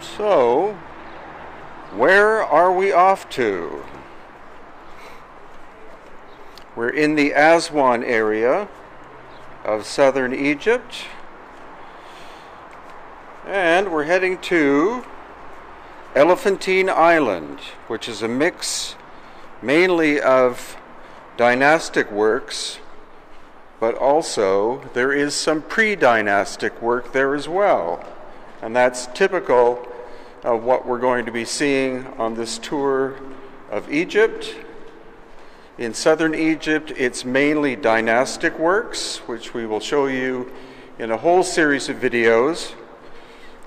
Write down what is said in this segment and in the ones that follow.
So, where are we off to? We're in the Aswan area of southern Egypt. And we're heading to Elephantine Island, which is a mix mainly of dynastic works, but also there is some pre dynastic work there as well. And that's typical of what we're going to be seeing on this tour of Egypt. In southern Egypt, it's mainly dynastic works, which we will show you in a whole series of videos.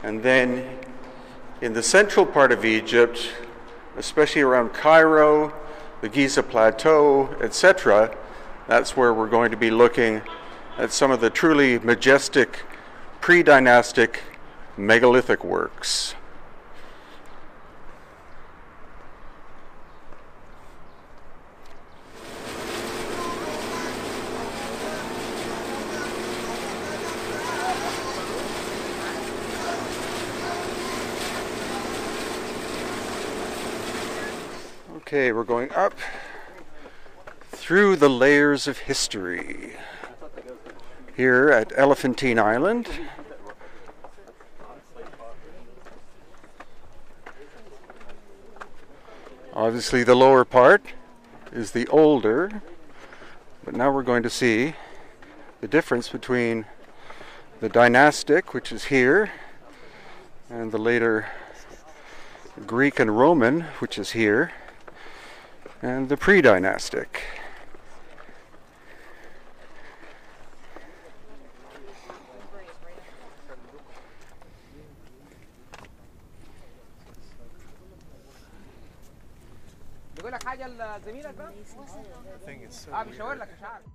And then in the central part of Egypt, especially around Cairo, the Giza Plateau, etc., that's where we're going to be looking at some of the truly majestic pre dynastic megalithic works. Okay, we're going up through the layers of history here at Elephantine Island. Obviously, the lower part is the older, but now we're going to see the difference between the dynastic, which is here, and the later Greek and Roman, which is here, and the pre بيقول لك حاجة لزميلك بقى؟ آه بيشاور لك مش عارف